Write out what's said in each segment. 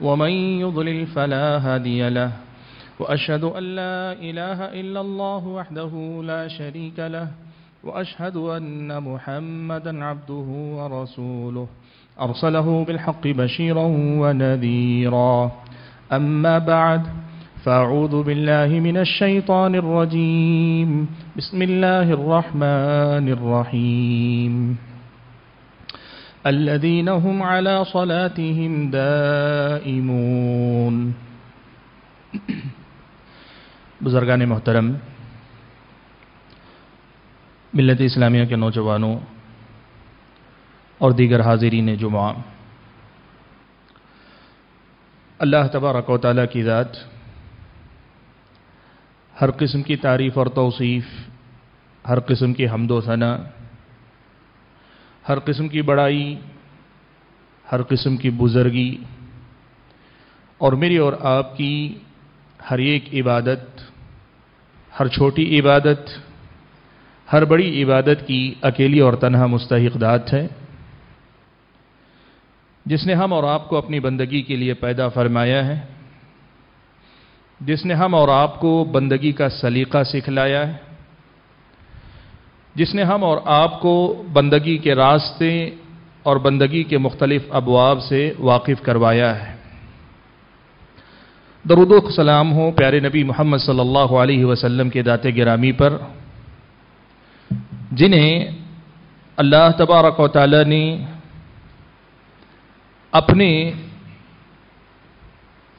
ومن يضلل فلا هادي له. وأشهد أن لا إله إلا الله وحده لا شريك له. وأشهد أن محمدا عبده ورسوله. أرسله بالحق بشيرا ونذيرا. أما بعد فأعوذ بالله من الشيطان الرجيم. بسم الله الرحمن الرحيم. الذين هم على صلاتهم دائمون. بزرگان محترم، ملت اسلامیہ کے نوجوانوں اور دیگر حاضرین جمعہ، اللہ تبارک و تعالیٰ کی ذات ہر قسم کی تعریف اور توصیف، ہر قسم کی حمد و ثنا ہر قسم کی بڑائی، ہر قسم کی بزرگی، اور میری اور آپ کی ہر ایک عبادت، ہر چھوٹی عبادت، ہر بڑی عبادت کی اکیلی اور تنہا مستحق دات ہے، جس نے ہم اور آپ کو اپنی بندگی کے لیے پیدا فرمایا ہے، جس نے ہم اور آپ کو بندگی کا سلیقہ سکھلایا ہے جس نے ہم اور آپ کو بندگی کے راستے اور بندگی کے مختلف ابواب سے واقف کروایا ہے۔ درود و سلام ہو پیارے نبی محمد صلی اللہ علیہ وسلم کے دات گرامی پر، جنہیں اللہ تبارک و تعالی نے اپنے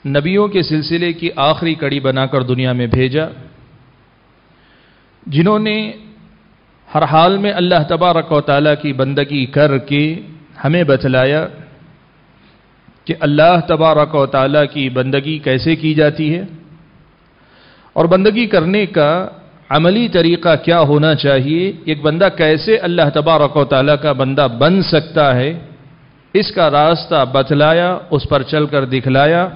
نبیوں کے سلسلے کی آخری کڑی بنا کر دنیا میں بھیجا، جنہوں نے ہر حال میں اللہ تبارک و تعالیٰ کی بندگی کر کے ہمیں بتلایا کہ اللہ تبارک و تعالیٰ کی بندگی کیسے کی جاتی ہے اور بندگی کرنے کا عملی طریقہ کیا ہونا چاہیے، ایک بندہ کیسے اللہ تبارک و تعالیٰ کا بندہ بن سکتا ہے، اس کا راستہ بتلایا، اس پر چل کر دکھلایا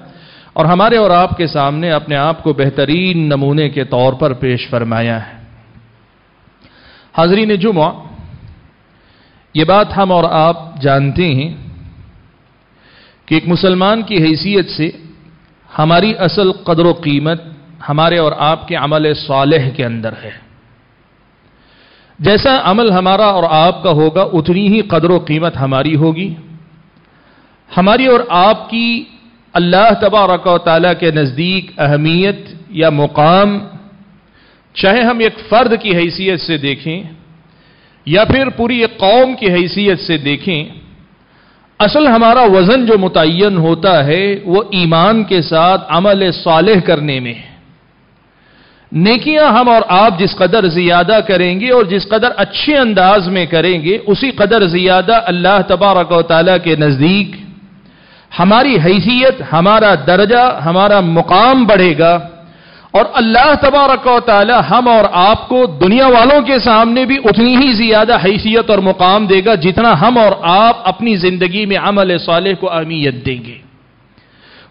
اور ہمارے اور آپ کے سامنے اپنے آپ کو بہترین نمونے کے طور پر پیش فرمایا ہے۔ حاضرین جمعہ، یہ بات ہم اور آپ جانتے ہیں کہ ایک مسلمان کی حیثیت سے ہماری اصل قدر و قیمت ہمارے اور آپ کے عمل صالح کے اندر ہے۔ جیسا عمل ہمارا اور آپ کا ہوگا، اتنی ہی قدر و قیمت ہماری ہوگی۔ ہماری اور آپ کی اللہ تبارک و تعالیٰ کے نزدیک اہمیت یا مقام چاہے ہم ایک فرد کی حیثیت سے دیکھیں یا پھر پوری ایک قوم کی حیثیت سے دیکھیں، اصل ہمارا وزن جو متعین ہوتا ہے وہ ایمان کے ساتھ عمل صالح کرنے میں ہے۔ نیکیاں ہم اور آپ جس قدر زیادہ کریں گے اور جس قدر اچھے انداز میں کریں گے، اسی قدر زیادہ اللہ تبارک و تعالیٰ کے نزدیک ہماری حیثیت، ہمارا درجہ، ہمارا مقام بڑھے گا۔ اور اللہ تبارک و تعالی ہم اور آپ کو دنیا والوں کے سامنے بھی اتنی ہی زیادہ حیثیت اور مقام دے گا جتنا ہم اور آپ اپنی زندگی میں عمل صالح کو اہمیت دیں گے۔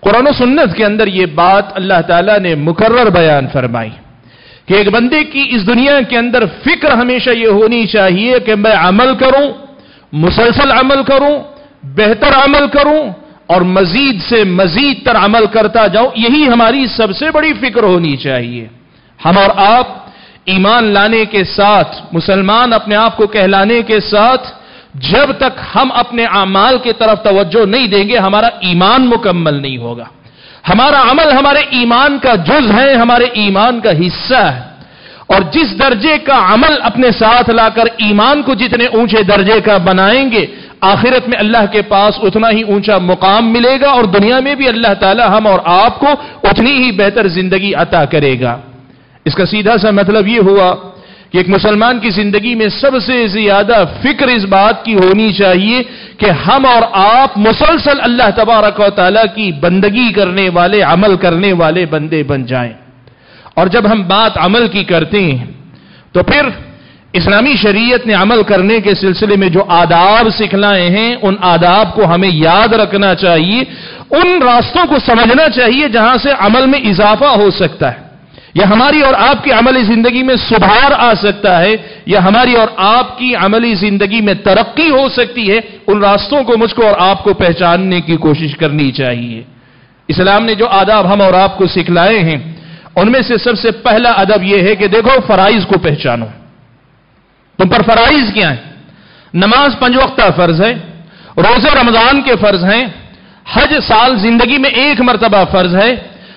قرآن و سنت کے اندر یہ بات اللہ تعالیٰ نے مقرر بیان فرمائی کہ ایک بندے کی اس دنیا کے اندر فکر ہمیشہ یہ ہونی چاہیے کہ میں عمل کروں، مسلسل عمل کروں، بہتر عمل کروں اور مزید سے مزید تر عمل کرتا جاؤ، یہی ہماری سب سے بڑی فکر ہونی چاہیے۔ ہم اور آپ ایمان لانے کے ساتھ، مسلمان اپنے آپ کو کہلانے کے ساتھ، جب تک ہم اپنے اعمال کی طرف توجہ نہیں دیں گے، ہمارا ایمان مکمل نہیں ہوگا۔ ہمارا عمل ہمارے ایمان کا جز ہے، ہمارے ایمان کا حصہ ہے۔ اور جس درجے کا عمل اپنے ساتھ لا کر ایمان کو جتنے اونچے درجے کا بنائیں گے آخرت میں اللہ کے پاس اتنا ہی اونچا مقام ملے گا اور دنیا میں بھی اللہ تعالی ہم اور آپ کو اتنی ہی بہتر زندگی عطا کرے گا۔ اس کا سیدھا سا مطلب یہ ہوا کہ ایک مسلمان کی زندگی میں سب سے زیادہ فکر اس بات کی ہونی چاہیے کہ ہم اور آپ مسلسل اللہ تبارک و تعالیٰ کی بندگی کرنے والے، عمل کرنے والے بندے بن جائیں۔ اور جب ہم بات عمل کی کرتے ہیں تو پھر اسلامی شریعت نے عمل کرنے کے سلسلے میں جو آداب سکھلائے ہیں، ان آداب کو ہمیں یاد رکھنا چاہیے، ان راستوں کو سمجھنا چاہیے جہاں سے عمل میں اضافہ ہو سکتا ہے۔ یا ہماری اور آپ کی عملی زندگی میں سدھار آ سکتا ہے، یا ہماری اور آپ کی عملی زندگی میں ترقی ہو سکتی ہے، ان راستوں کو مجھ کو اور آپ کو پہچاننے کی کوشش کرنی چاہیے۔ اسلام نے جو آداب ہم اور آپ کو سکھلائے ہیں، ان میں سے سب سے پہلا ادب یہ ہے کہ دیکھو، فرائض کو پہچانو۔ تم پر فرائض کیا ہے نماز پنج وقتہ فرض ہے روزے رمضان کے فرض ہیں، حج سال زندگی میں ایک مرتبہ فرض ہے۔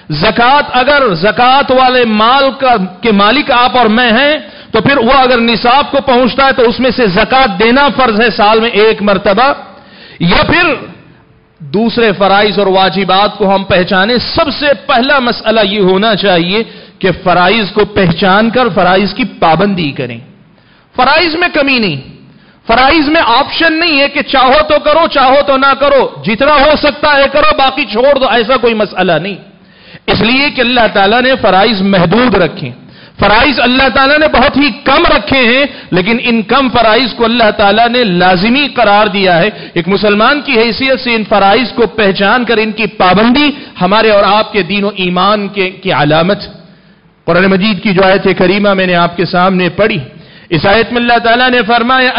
زکات اگر زکات والے مال کا، کے مالک آپ اور میں ہیں، تو پھر وہ اگر نصاب کو پہنچتا ہے تو اس میں سے زکات دینا فرض ہے سال میں ایک مرتبہ۔ یا پھر دوسرے فرائض اور واجبات کو ہم پہچانے، سب سے پہلا مسئلہ یہ ہونا چاہیے کہ فرائض کو پہچان کر، فرائض کی پابندی کریں۔ فرائض میں کمی نہیں۔ فرائض میں آپشن نہیں ہے کہ چاہو تو کرو، چاہو تو نہ کرو، جتنا ہو سکتا ہے کرو، باقی چھوڑ دو، ایسا کوئی مسئلہ نہیں۔ اس لیے کہ اللہ تعالیٰ نے فرائض محدود رکھے۔ فرائض اللہ تعالیٰ نے بہت ہی کم رکھے ہیں، لیکن ان کم فرائض کو اللہ تعالیٰ نے لازمی قرار دیا ہے۔ ایک مسلمان کی حیثیت سے ان فرائض کو پہچان کر ان کی پابندی ہمارے اور آپ کے دین و ایمان کے، کی علامت۔ قرآن مجید کی جو آیت کریمہ میں نے آپ کے سامنے پڑھی۔ اس آیت میں اللہ تعالیٰ نے فرمایا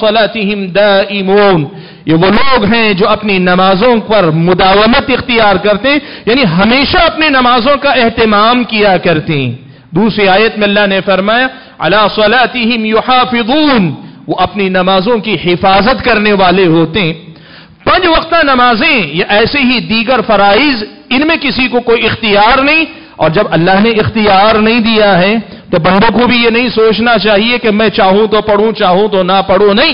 صلاتهم دائمون۔ یہ وہ لوگ ہیں جو اپنی نمازوں پر مداومت اختیار کرتے ہیں یعنی ہمیشہ اپنی نمازوں کا اہتمام کیا کرتے ہیں۔ دوسری آیت میں اللہ نے فرمایا اللہ صلاتهم یحافظون وہ اپنی نمازوں کی حفاظت کرنے والے ہوتے ہیں۔ پنج وقتہ نمازیں یا ایسے ہی دیگر فرائض، ان میں کسی کو کوئی اختیار نہیں۔ اور جب اللہ نے اختیار نہیں دیا ہے تو بندوں کو بھی یہ نہیں سوچنا چاہیے کہ میں چاہوں تو پڑھوں، چاہوں تو نہ پڑھوں، نہیں۔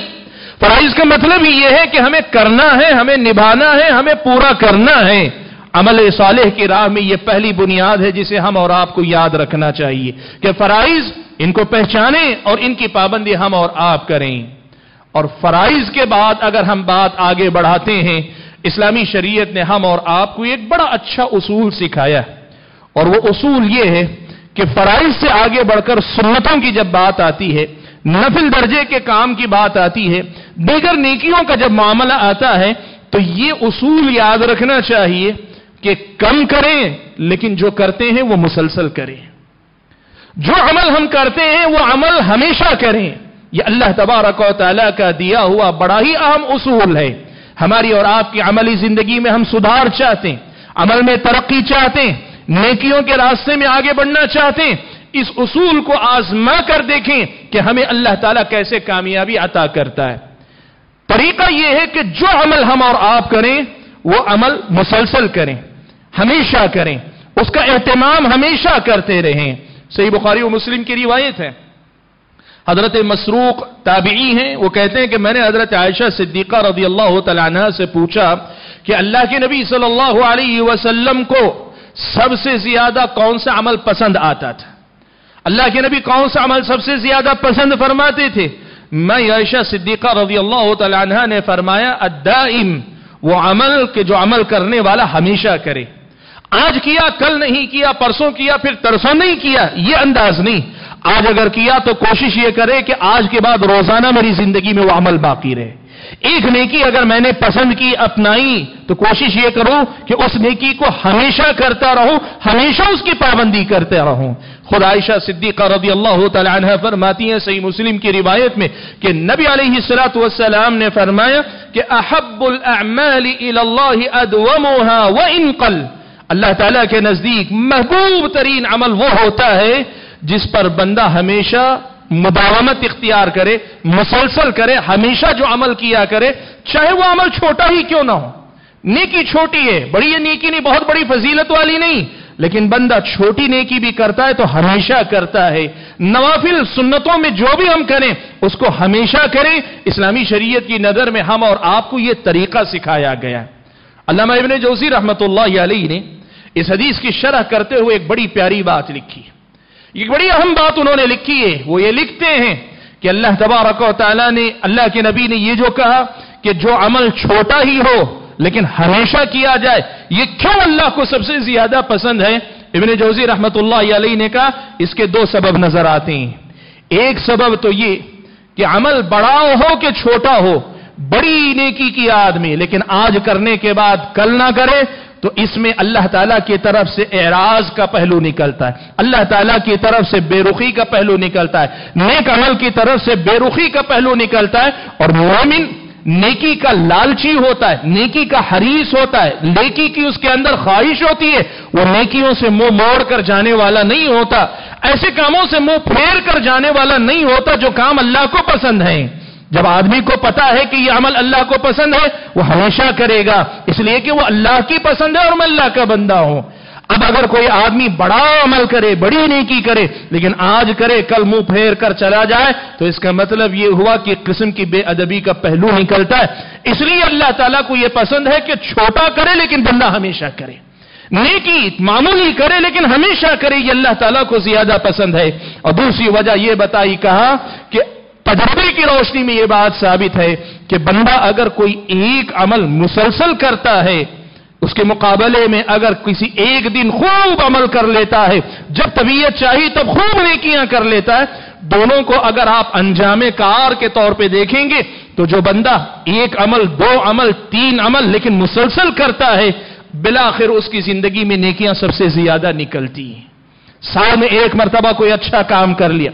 فرائض کا مطلب ہی یہ ہے کہ ہمیں کرنا ہے، ہمیں نبھانا ہے، ہمیں پورا کرنا ہے۔ عمل صالح کی راہ میں یہ پہلی بنیاد ہے جسے ہم اور آپ کو یاد رکھنا چاہیے کہ فرائض ان کو پہچانیں اور ان کی پابندی ہم اور آپ کریں۔ اور فرائض کے بعد اگر ہم بات آگے بڑھاتے ہیں، اسلامی شریعت نے ہم اور آپ کو ایک بڑا اچھا اصول سکھایا اور وہ اصول یہ ہے کہ فرائض سے آگے بڑھ کر سنتوں کی جب بات آتی ہے، نفل درجے کے کام کی بات آتی ہے، دیگر نیکیوں کا جب معاملہ آتا ہے، تو یہ اصول یاد رکھنا چاہیے کہ کم کریں، لیکن جو کرتے ہیں وہ مسلسل کریں۔ جو عمل ہم کرتے ہیں، وہ عمل ہمیشہ کریں۔ یہ اللہ تبارک و تعالیٰ کا دیا ہوا بڑا ہی اہم اصول ہے۔ ہماری اور آپ کی عملی زندگی میں ہم سدھار چاہتے ہیں، عمل میں ترقی چاہتے ہیں نیکیوں کے راستے میں آگے بڑھنا چاہتے ہیں، اس اصول کو آزما کر دیکھیں کہ ہمیں اللہ تعالیٰ کیسے کامیابی عطا کرتا ہے۔ طریقہ یہ ہے کہ جو عمل ہم اور آپ کریں، وہ عمل مسلسل کریں، ہمیشہ کریں۔ اس کا اہتمام ہمیشہ کرتے رہیں۔ صحیح بخاری و مسلم کی روایت ہے۔ حضرت مسروق تابعی ہیں، وہ کہتے ہیں کہ میں نے حضرت عائشہ صدیقہ رضی اللہ تعالیٰ عنہ سے پوچھا کہ اللہ کے نبی صلی اللہ علیہ وسلم کو سب سے زیادہ کون سا عمل پسند آتا تھا؟ اللہ کے نبی کون سا عمل سب سے زیادہ پسند فرماتے تھے؟ میں عائشہ صدیقہ رضی اللہ تعالی عنہ نے فرمایا، الدائم، وہ عمل کے جو عمل کرنے والا ہمیشہ کرے۔ آج کیا، کل نہیں کیا، پرسوں کیا، پھر ترسوں نہیں کیا، یہ انداز نہیں۔ آج اگر کیا تو کوشش یہ کرے کہ آج کے بعد روزانہ میری زندگی میں وہ عمل باقی رہے۔ ایک نیکی اگر میں نے پسند کی اپنائی، تو کوشش یہ کروں کہ اس نیکی کو ہمیشہ کرتا رہوں، ہمیشہ اس کی پابندی کرتے رہوں۔ خدا عائشہ صدیقہ رضی اللہ تعالی عنہ فرماتی ہیں، صحیح مسلم کی روایت میں کہ نبی علیہ السلاۃ والسلام نے فرمایا کہ احب الاعمال اللہ ادومها وان قل۔ اللہ تعالیٰ کے نزدیک محبوب ترین عمل وہ ہوتا ہے جس پر بندہ ہمیشہ مداومت اختیار کرے، مسلسل کرے، ہمیشہ جو عمل کیا کرے، چاہے وہ عمل چھوٹا ہی کیوں نہ ہو۔ نیکی چھوٹی ہے، بڑی یہ نیکی نہیں، بہت بڑی فضیلت والی نہیں۔ لیکن بندہ چھوٹی نیکی بھی کرتا ہے تو ہمیشہ کرتا ہے۔ نوافل سنتوں میں جو بھی ہم کریں، اس کو ہمیشہ کریں۔ اسلامی شریعت کی نظر میں ہم اور آپ کو یہ طریقہ سکھایا گیا علامہ ابن جوزی رحمت اللہ علیہ نے اس حدیث کی شرح کرتے ہوئے ایک بڑی پیاری بات لکھی یہ بڑی اہم بات انہوں نے لکھی ہے۔ وہ یہ لکھتے ہیں کہ اللہ تبارک و تعالیٰ نے، اللہ کے نبی نے یہ جو کہا کہ جو عمل چھوٹا ہی ہو لیکن ہمیشہ کیا جائے، یہ کیوں اللہ کو سب سے زیادہ پسند ہے؟ ابن جوزی رحمت اللہ علیہ نے کہا، اس کے دو سبب نظر آتے ہیں۔ ایک سبب تو یہ کہ عمل بڑا ہو کہ چھوٹا ہو، بڑی نیکی کی آدمی لیکن آج کرنے کے بعد کل نہ کرے تو اس میں اللہ تعالیٰ کی طرف سے اعراض کا پہلو نکلتا ہے۔ اللہ تعالیٰ کی طرف سے بے رخی کا پہلو نکلتا ہے۔ نیک عمل کی طرف سے بے رخی کا پہلو نکلتا ہے اور مومن نیکی کا لالچی ہوتا ہے، نیکی کا حریص ہوتا ہے۔ نیکی کی اس کے اندر خواہش ہوتی ہے، وہ نیکیوں سے منہ موڑ کر جانے والا نہیں ہوتا۔ ایسے کاموں سے منہ پھیر کر جانے والا نہیں ہوتا جو کام اللہ کو پسند ہے جب آدمی کو پتا ہے کہ یہ عمل اللہ کو پسند ہے، وہ ہمیشہ کرے گا۔ اس لیے کہ وہ اللہ کی پسند ہے اور میں اللہ کا بندہ ہوں۔ اب اگر کوئی آدمی بڑا عمل کرے، بڑی نیکی کرے، لیکن آج کرے، کل منہ پھیر کر چلا جائے، تو اس کا مطلب یہ ہوا کہ قسم کی بے ادبی کا پہلو نکلتا ہے۔ اس لیے اللہ تعالیٰ کو یہ پسند ہے کہ چھوٹا کرے لیکن بندہ ہمیشہ کرے۔ نیکی معمولی کرے لیکن ہمیشہ کرے، یہ اللہ تعالیٰ کو زیادہ پسند ہے۔ اور دوسری وجہ یہ بتائی کہا کہ تجربے کی روشنی میں یہ بات ثابت ہے کہ بندہ اگر کوئی ایک عمل مسلسل کرتا ہے، اس کے مقابلے میں اگر کسی ایک دن خوب عمل کر لیتا ہے، جب طبیعت چاہیے تب خوب نیکیاں کر لیتا ہے، دونوں کو اگر آپ انجام کار کے طور پہ دیکھیں گے تو جو بندہ ایک عمل، دو عمل، تین عمل لیکن مسلسل کرتا ہے، بلاخر اس کی زندگی میں نیکیاں سب سے زیادہ نکلتی ہیں۔ سال میں ایک مرتبہ کوئی اچھا کام کر لیا۔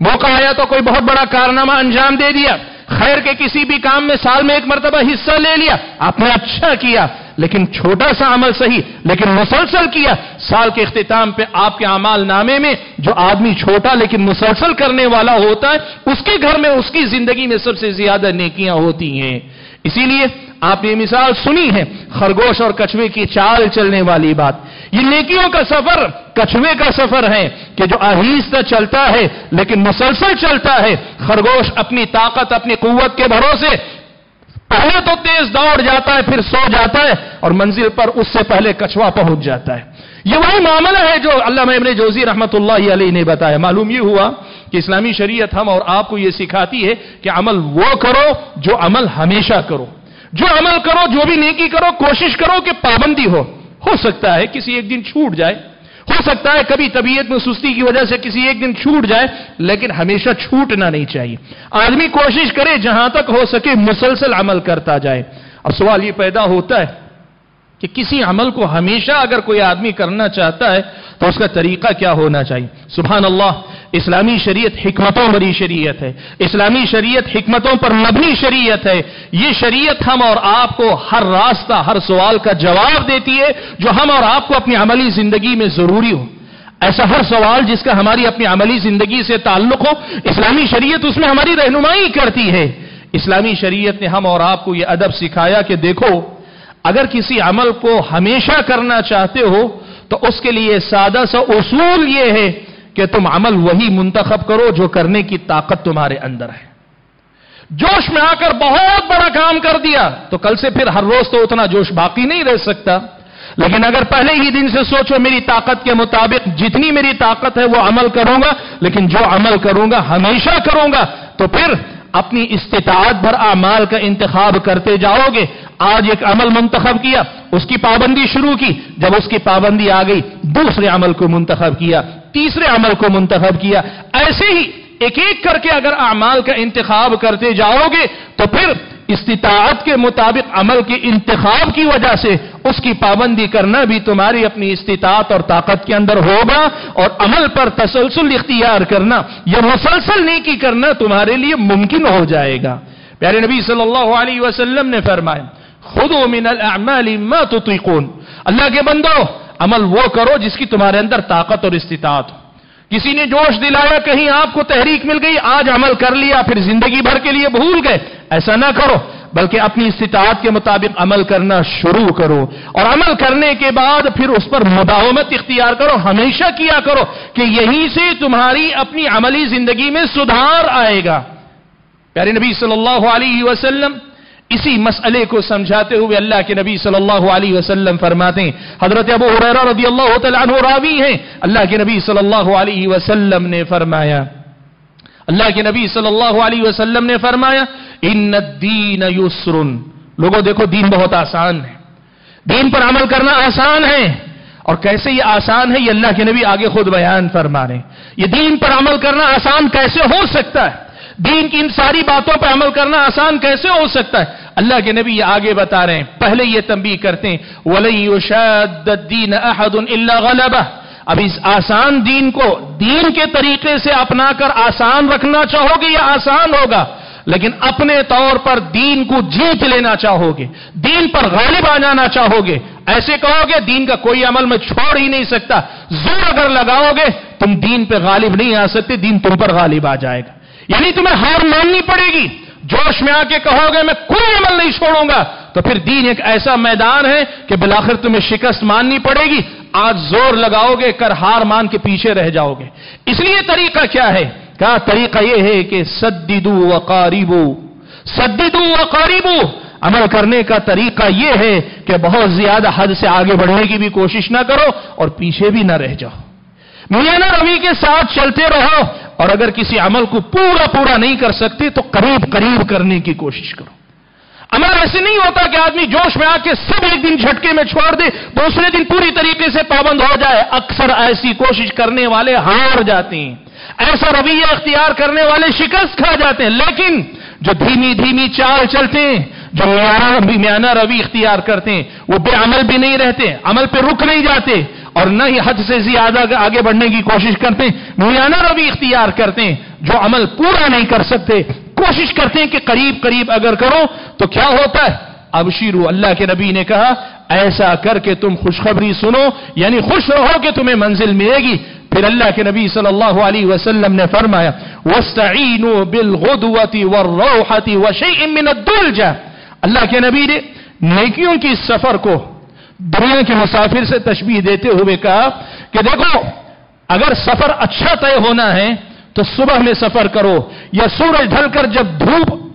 موقع آیا تو کوئی بہت بڑا کارنامہ انجام دے دیا، خیر کے کسی بھی کام میں سال میں ایک مرتبہ حصہ لے لیا، آپ نے اچھا کیا، لیکن چھوٹا سا عمل صحیح، لیکن مسلسل کیا۔ سال کے اختتام پہ آپ کے عمال نامے میں جو آدمی چھوٹا لیکن مسلسل کرنے والا ہوتا ہے، اس کے گھر میں اس کی زندگی میں سب سے زیادہ نیکیاں ہوتی ہیں۔ اسی لیے آپ نے مثال سنی ہے، خرگوش اور کچھوے کی چال چلنے والی بات۔ یہ نیکیوں کا سفر کچھوے کا سفر ہے کہ جو آہستہ چلتا ہے لیکن مسلسل چلتا ہے، خرگوش اپنی طاقت، اپنی قوت کے بھروسے، پہلے تو تیز دوڑ جاتا ہے، پھر سو جاتا ہے اور منزل پر اس سے پہلے کچھوا پہنچ جاتا ہے۔ یہ وہی معاملہ ہے جو اللہ ابن جوزی رحمت اللہ علیہ نے بتایا۔ معلوم یہ ہوا کہ اسلامی شریعت ہم اور آپ کو یہ سکھاتی ہے کہ عمل وہ کرو جو عمل ہمیشہ کرو۔ جو عمل کرو، جو بھی نیکی کرو، کوشش کرو کہ پابندی ہو۔ ہو سکتا ہے کسی ایک دن چھوٹ جائے۔ ہو سکتا ہے کبھی طبیعت میں سستی کی وجہ سے کسی ایک دن چھوٹ جائے، لیکن ہمیشہ چھوٹنا نہیں چاہیے۔ آدمی کوشش کرے جہاں تک ہو سکے مسلسل عمل کرتا جائے۔ اب سوال یہ پیدا ہوتا ہے کہ کسی عمل کو ہمیشہ اگر کوئی آدمی کرنا چاہتا ہے تو اس کا طریقہ کیا ہونا چاہیے؟ سبحان اللہ، اسلامی شریعت حکمتوں بری شریعت ہے۔ اسلامی شریعت حکمتوں پر مبنی شریعت ہے۔ یہ شریعت ہم اور آپ کو ہر راستہ، ہر سوال کا جواب دیتی ہے جو ہم اور آپ کو اپنی عملی زندگی میں ضروری ہو۔ ایسا ہر سوال جس کا ہماری اپنی عملی زندگی سے تعلق ہو، اسلامی شریعت اس میں ہماری رہنمائی کرتی ہے۔ اسلامی شریعت نے ہم اور آپ کو یہ ادب سکھایا کہ دیکھو اگر کسی عمل کو ہمیشہ کرنا چاہتے ہو، تو اس کے لیے سادہ سا اصول یہ ہے کہ تم عمل وہی منتخب کرو جو کرنے کی طاقت تمہارے اندر ہے۔ جوش میں آ کر بہت بڑا کام کر دیا، تو کل سے پھر ہر روز تو اتنا جوش باقی نہیں رہ سکتا۔ لیکن اگر پہلے ہی دن سے سوچو میری طاقت کے مطابق جتنی میری طاقت ہے وہ عمل کروں گا، لیکن جو عمل کروں گا، ہمیشہ کروں گا، تو پھر اپنی استطاعت بھر اعمال کا انتخاب کرتے جاؤ گے۔ آج ایک عمل منتخب کیا، اس کی پابندی شروع کی۔ جب اس کی پابندی آ گئی، دوسرے عمل کو منتخب کیا، تیسرے عمل کو منتخب کیا۔ ایسے ہی ایک ایک کر کے اگر اعمال کا انتخاب کرتے جاؤ گے، تو پھر استطاعت کے مطابق عمل کے انتخاب کی وجہ سے اس کی پابندی کرنا بھی تمہاری اپنی استطاعت اور طاقت کے اندر ہوگا اور عمل پر تسلسل اختیار کرنا یہ مسلسل نیکی کرنا تمہارے لیے ممکن ہو جائے گا۔ پیارے نبی صلی اللہ علیہ وسلم نے فرمایا خود من الاعمال ما تطیقون اللہ کے بندو، عمل وہ کرو جس کی تمہارے اندر طاقت اور استطاعت ہو۔ کسی نے جوش دلایا، کہیں آپ کو تحریک مل گئی، آج عمل کر لیا، پھر زندگی بھر کے لیے بھول گئے۔ ایسا نہ کرو، بلکہ اپنی استطاعت کے مطابق عمل کرنا شروع کرو۔ اور عمل کرنے کے بعد پھر اس پر مداومت اختیار کرو، ہمیشہ کیا کرو کہ یہیں سے تمہاری اپنی عملی زندگی میں سدھار آئے گا۔ پیارے نبی صلی اللہ علیہ وسلم اسی مسئلے کو سمجھاتے ہوئے اللہ کے نبی صلی اللہ علیہ وسلم فرماتے ہیں، حضرت ابو حریرہ رضی اللہ تعالیٰ عنہ راوی ہیں۔ اللہ کے نبی صلی اللہ علیہ وسلم نے فرمایا، اللہ کے نبی صلی اللہ علیہ وسلم نے فرمایا، ان الدین یسر لوگوں، دیکھو دین بہت آسان ہے۔ دین پر عمل کرنا آسان ہے۔ اور کیسے یہ آسان ہے، یہ اللہ کے نبی آگے خود بیان فرما رہے ہیں۔ یہ دین پر عمل کرنا آسان کیسے ہو سکتا ہے؟ دین کی ان ساری باتوں پر عمل کرنا آسان کیسے ہو سکتا ہے؟ اللہ کے نبی یہ آگے بتا رہے ہیں، پہلے یہ تنبیہ کرتے ہیں، وَلَن الدِّينَ أَحَدٌ إِلَّا غَلَبَهُ۔ اب اس آسان دین کو دین کے طریقے سے اپنا کر آسان رکھنا چاہو گے یا آسان ہوگا؟ لیکن اپنے طور پر دین کو جیت لینا چاہو گے دین پر غالب آ جانا چاہو گے ایسے کہو گے دین کا کوئی عمل میں چھوڑ ہی نہیں سکتا۔ زور اگر لگاؤ گے تم دین پہ غالب نہیں آ سکتے، دین تم پر غالب آ جائے گا۔ یعنی تمہیں ہار ماننی پڑے گی۔ جوش میں آ کے کہو گے، میں کوئی عمل نہیں چھوڑوں گا۔ تو پھر دین ایک ایسا میدان ہے کہ بلاخر تمہیں شکست ماننی پڑے گی۔ آج زور لگاؤ گے، کر ہار مان کے پیچھے رہ جاؤ گے۔ اس لیے طریقہ کیا ہے؟ کہا طریقہ یہ ہے کہ سدیدو وقاریبو سدیدو وقاریبو عمل کرنے کا طریقہ یہ ہے کہ بہت زیادہ حد سے آگے بڑھنے کی بھی کوشش نہ کرو اور پیچھے بھی نہ رہ جاؤ۔ میانا روی کے ساتھ چلتے رہو اور اگر کسی عمل کو پورا پورا نہیں کر سکتے تو قریب قریب کرنے کی کوشش کرو۔ عمل ایسے نہیں ہوتا کہ آدمی جوش میں آ کے سب ایک دن جھٹکے میں چھوڑ دے، دوسرے دن پوری طریقے سے پابند ہو جائے۔ اکثر ایسی کوشش کرنے والے ہار جاتے ہیں۔ ایسا رویہ اختیار کرنے والے شکست کھا جاتے ہیں۔ لیکن جو دھیمی دھیمی چال چلتے ہیں، جو میانہ روی اختیار کرتے ہیں، وہ بے عمل بھی نہیں رہتے، عمل پہ رک نہیں جاتے۔ اور نہ ہی حد سے زیادہ آگے بڑھنے کی کوشش کرتے ہیں میانہ روی اختیار کرتے ہیں، جو عمل پورا نہیں کر سکتے، کوشش کرتے ہیں کہ قریب قریب اگر کرو تو کیا ہوتا ہے؟ اب شیرو اللہ کے نبی نے کہا، ایسا کر کے تم خوشخبری سنو یعنی خوش رہو کہ تمہیں منزل ملے گی۔ پھر اللہ کے نبی صلی اللہ علیہ وسلم نے فرمایا، وَاسْتَعِينُوا بِالْغُدْوَةِ وَالرَّوْحَةِ وَشَيْءٍ مِّنَ الدُّلْجَةِ اللہ کے نبی نے نیکیوں کی سفر کو دنیا کے مسافر سے تشبیح دیتے ہوئے کہا کہ دیکھو، اگر سفر اچھا طے ہونا ہے، تو صبح میں سفر کرو، یا سورج ڈھل کر جب دھوپ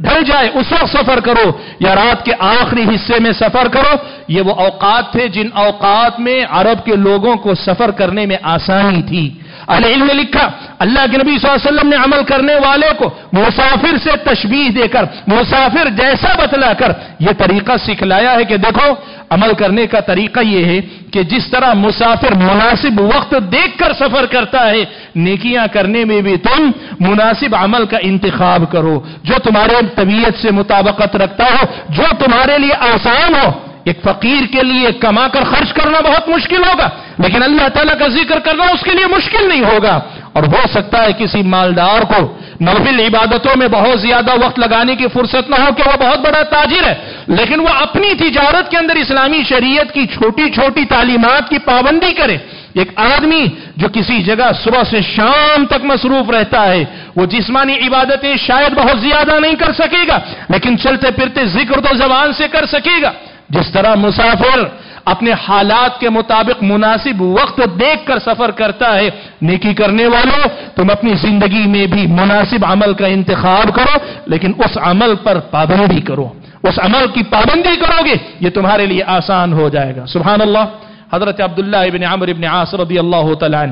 ڈھل جائے، اس وقت سفر کرو، یا رات کے آخری حصے میں سفر کرو۔ یہ وہ اوقات تھے جن اوقات میں عرب کے لوگوں کو سفر کرنے میں آسانی تھی۔ علم نے لکھا، اللہ کے نبی صلی اللہ علیہ وسلم نے عمل کرنے والے کو مسافر سے تشبیح دے کر، مسافر جیسا بتلا کر، یہ طریقہ سکھلایا ہے کہ دیکھو عمل کرنے کا طریقہ یہ ہے کہ جس طرح مسافر مناسب وقت دیکھ کر سفر کرتا ہے، نیکیاں کرنے میں بھی تم مناسب عمل کا انتخاب کرو۔ جو تمہارے طبیعت سے مطابقت رکھتا ہو، جو تمہارے لیے آسان ہو، ایک فقیر کے لیے کما کر خرچ کرنا بہت مشکل ہوگا، لیکن اللہ تعالیٰ کا ذکر کرنا اس کے لیے مشکل نہیں ہوگا۔ اور ہو سکتا ہے کسی مالدار کو نوفل عبادتوں میں بہت زیادہ وقت لگانے کی فرصت نہ ہو کہ وہ بہت بڑا تاجر ہے، لیکن وہ اپنی تجارت کے اندر اسلامی شریعت کی چھوٹی چھوٹی تعلیمات کی پابندی کرے۔ ایک آدمی جو کسی جگہ صبح سے شام تک مصروف رہتا ہے، وہ جسمانی عبادتیں شاید بہت زیادہ نہیں کر سکے گا، لیکن چلتے پھرتے ذکر تو زبان سے کر سکے گا۔ جس طرح مسافر اپنے حالات کے مطابق مناسب وقت دیکھ کر سفر کرتا ہے، نیکی کرنے والوں تم اپنی زندگی میں بھی مناسب عمل کا انتخاب کرو، لیکن اس عمل پر پابندی کرو۔ اس عمل کی پابندی کرو گے، یہ تمہارے لیے آسان ہو جائے گا۔ سبحان اللہ حضرت عبداللہ ابن عمر ابن عاص رضی اللہ تعالیٰ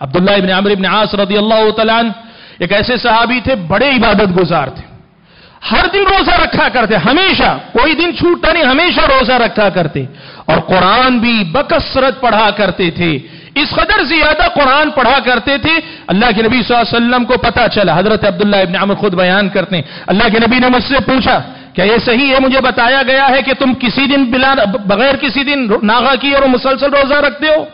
عبداللہ ابن عمر ابن عاص رضی اللہ تعالیٰ ایک ایسے صحابی تھے، بڑے عبادت گزار تھے۔ ہر دن روزہ رکھا کرتے، ہمیشہ، کوئی دن چھوٹا نہیں، ہمیشہ روزہ رکھا کرتے۔ اور قرآن بھی بکثرت پڑھا کرتے تھے۔ اس قدر زیادہ قرآن پڑھا کرتے تھے، اللہ کے نبی صلی اللہ علیہ وسلم کو پتا چلا۔ حضرت عبداللہ ابن عمر خود بیان کرتے ہیں۔ اللہ کے نبی نے مجھ سے پوچھا، کیا یہ صحیح ہے؟ مجھے بتایا گیا ہے کہ تم کسی دن بلا، بغیر کسی دن ناغا کی اور مسلسل روزہ رکھتے ہو؟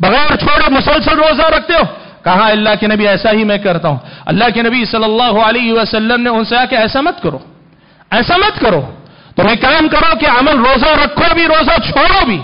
بغیر چھوڑے مسلسل روزہ رکھتے ہو؟ کہا اللہ کے نبی ایسا ہی میں کرتا ہوں۔ اللہ کے نبی صلی اللہ علیہ وسلم نے ان سے کہا کہ ایسا مت کرو۔ ایسا مت کرو۔ تم ایک کام کرو کہ عمل روزہ رکھو بھی، روزہ چھوڑو بھی۔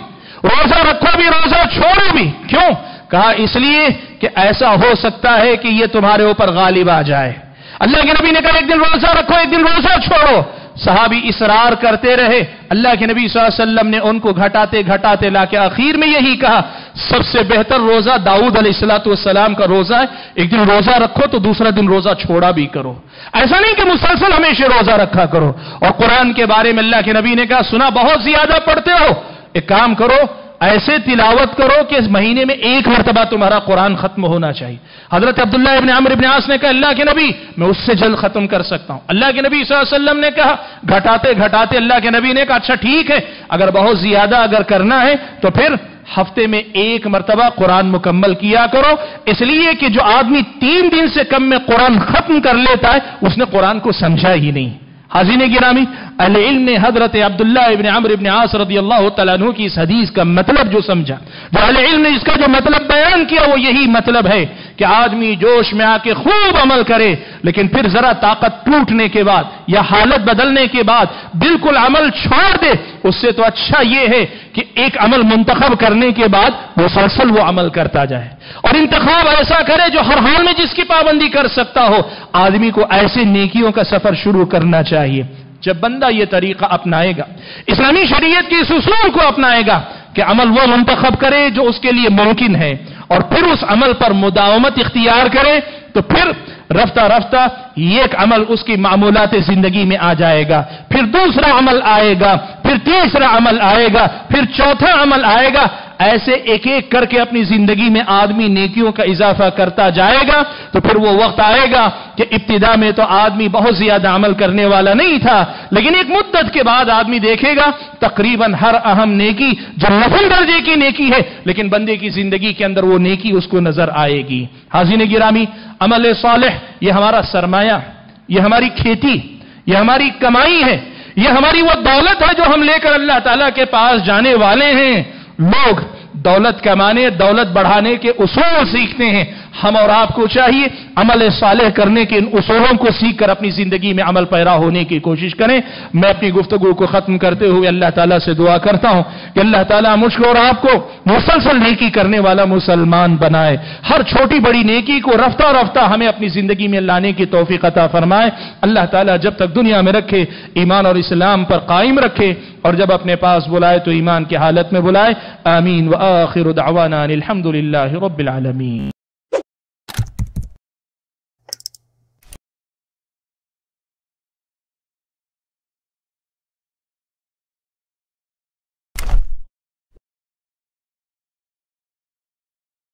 روزہ رکھو بھی، روزہ چھوڑو بھی۔ کیوں؟ کہا اس لیے کہ ایسا ہو سکتا ہے کہ یہ تمہارے اوپر غالب آ جائے۔ اللہ کے نبی نے کہا، ایک دن روزہ رکھو، ایک دن روزہ چھوڑو۔ صحابی اسرار کرتے رہے۔ اللہ کے نبی صلی اللہ علیہ وسلم نے ان کو گھٹاتے گھٹاتے لا کے آخر میں یہی کہا، سب سے بہتر روزہ داؤد علیہ السلاۃ والسلام کا روزہ ہے۔ ایک دن روزہ رکھو تو دوسرا دن روزہ چھوڑا بھی کرو۔ ایسا نہیں کہ مسلسل ہمیشہ روزہ رکھا کرو۔ اور قرآن کے بارے میں اللہ کے نبی نے کہا، سنا بہت زیادہ پڑھتے ہو۔ ایک کام کرو ایسے تلاوت کرو کہ اس مہینے میں ایک مرتبہ تمہارا قرآن ختم ہونا چاہیے۔ حضرت عبداللہ ابن عمر ابن عاص نے کہا، اللہ کے نبی، میں اس سے جلد ختم کر سکتا ہوں۔ اللہ کے نبی صلی اللہ علیہ وسلم نے کہا، گھٹاتے گھٹاتے اللہ کے نبی نے کہا اچھا ٹھیک ہے، اگر بہت زیادہ اگر کرنا ہے تو پھر ہفتے میں ایک مرتبہ قرآن مکمل کیا کرو۔ اس لیے کہ جو آدمی تین دن سے کم میں قرآن ختم کر لیتا ہے، اس نے قرآن کو سمجھا ہی نہیں۔ حاضین گرامی اہل علم نے حضرت عبداللہ ابن عمر ابن عاص رضی اللہ تعالیٰ عنہ کی اس حدیث کا مطلب جو سمجھا، جو اہل علم نے اس کا جو مطلب بیان کیا، وہ یہی مطلب ہے کہ آدمی جوش میں آ کے خوب عمل کرے، لیکن پھر ذرا طاقت ٹوٹنے کے بعد یا حالت بدلنے کے بعد بالکل عمل چھوڑ دے، اس سے تو اچھا یہ ہے کہ ایک عمل منتخب کرنے کے بعد مسلسل وہ عمل کرتا جائے۔ اور انتخاب ایسا کرے جو ہر حال میں جس کی پابندی کر سکتا ہو۔ آدمی کو ایسے نیکیوں کا سفر شروع کرنا چاہیے۔ جب بندہ یہ طریقہ اپنائے گا، اسلامی شریعت کے اس اصول کو اپنائے گا کہ عمل وہ منتخب کرے جو اس کے لیے ممکن ہے۔ اور پھر اس عمل پر مداومت اختیار کرے تو پھر رفتہ رفتہ ایک عمل اس کی معمولات زندگی میں آ جائے گا۔ پھر دوسرا عمل آئے گا، پھر تیسرا عمل آئے گا، پھر چوتھا عمل آئے گا۔ ایسے ایک ایک کر کے اپنی زندگی میں آدمی نیکیوں کا اضافہ کرتا جائے گا تو پھر وہ وقت آئے گا کہ ابتدا میں تو آدمی بہت زیادہ عمل کرنے والا نہیں تھا، لیکن ایک مدت کے بعد آدمی دیکھے گا تقریباً ہر اہم نیکی جو نفل درجے کی نیکی ہے، لیکن بندے کی زندگی کے اندر وہ نیکی اس کو نظر آئے گی۔ حاضر گرامی، عمل صالح، یہ ہمارا سرمایہ، یہ ہماری کھیتی، یہ ہماری کمائی ہے، یہ ہماری وہ دولت ہے جو ہم لے کر اللہ تعالیٰ کے پاس جانے والے ہیں۔ لوگ دولت کمانے دولت بڑھانے کے اصول سیکھتے ہیں۔ ہم اور آپ کو چاہیے عمل صالح کرنے کے ان اصولوں کو سیکھ کر اپنی زندگی میں عمل پیرا ہونے کی کوشش کریں۔ میں اپنی گفتگو کو ختم کرتے ہوئے اللہ تعالیٰ سے دعا کرتا ہوں کہ اللہ تعالیٰ مشکل اور آپ کو مسلسل نیکی کرنے والا مسلمان بنائے۔ ہر چھوٹی بڑی نیکی کو رفتہ رفتہ ہمیں اپنی زندگی میں لانے کی توفیق عطا فرمائے۔ اللہ تعالیٰ جب تک دنیا میں رکھے، ایمان اور اسلام پر قائم رکھے اور جب اپنے پاس بلائے تو ایمان کی حالت میں بلائے۔ آمین۔ و آخر دعوانا الحمد للہ رب العالمین۔